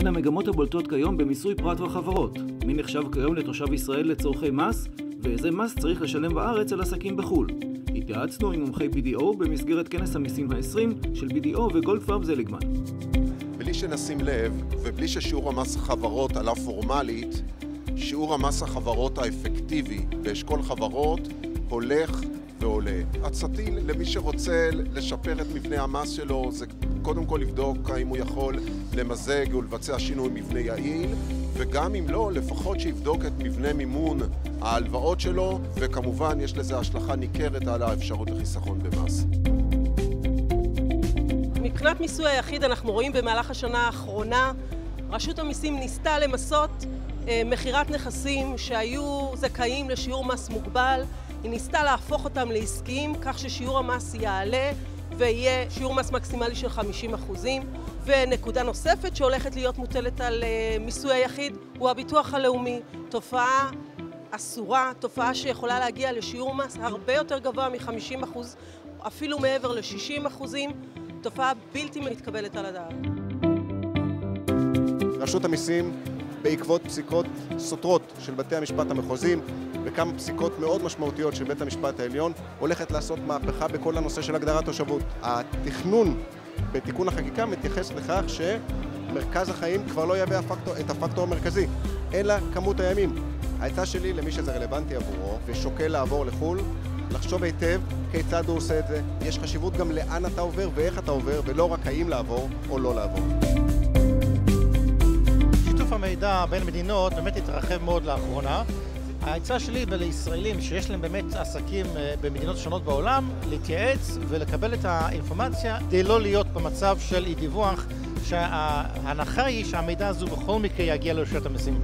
מהן המגמות הבולטות כיום במיסוי פרט וחברות? מי נחשב כיום לתושב ישראל לצורכי מס? ואיזה מס צריך לשלם בארץ על עסקים בחו"ל? התייעצנו עם מומחי BDO במסגרת כנס המיסים ה-20 של BDO וגולדפרב זליגמן. בלי שנשים לב, ובלי ששיעור המס החברות עלה פורמלית, שיעור המס החברות האפקטיבי באשכול חברות הולך ועולה. עצתי למי שרוצה לשפר את מבנה המס שלו זה קודם כל לבדוק האם הוא יכול למזג ולבצע שינוי מבנה יעיל וגם אם לא, לפחות שיבדוק את מבנה מימון ההלוואות שלו וכמובן יש לזה השלכה ניכרת על האפשרות לחיסכון במס. מבחינת מיסוי היחיד אנחנו רואים במהלך השנה האחרונה רשות המיסים ניסתה למסות אה, מכירת נכסים שהיו זכאים לשיעור מס מוגבל היא ניסתה להפוך אותם לעסקיים כך ששיעור המס יעלה ויהיה שיעור מס מקסימלי של 50 אחוזים. ונקודה נוספת שהולכת להיות מוטלת על אה, מיסוי היחיד הוא הביטוח הלאומי. תופעה אסורה, תופעה שיכולה להגיע לשיעור מס הרבה יותר גבוה מ-50 אחוז אפילו מעבר ל-60 אחוזים. תופעה בלתי מתקבלת על הדעת. רשות המיסים בעקבות פסיקות סותרות של בתי המשפט המחוזיים וכמה פסיקות מאוד משמעותיות של בית המשפט העליון הולכת לעשות מהפכה בכל הנושא של הגדרת תושבות. התכנון בתיקון החקיקה מתייחס לכך שמרכז החיים כבר לא יהווה את הפקטור המרכזי, אלא כמות הימים. העצה שלי למי שזה רלוונטי עבורו ושוקל לעבור לחו"ל, לחשוב היטב כיצד הוא עושה את זה. יש חשיבות גם לאן אתה עובר ואיך אתה עובר, ולא רק האם לעבור או לא לעבור. שיתוף המידע בין מדינות באמת התרחב מאוד לאחרונה. העצה שלי ולישראלים שיש להם באמת עסקים אה, במדינות שונות בעולם, להתייעץ ולקבל את האינפורמציה כדי לא להיות במצב של אי דיווח, שההנחה היא שהמידע הזו בכל מקרה יגיע לרשויות המסים.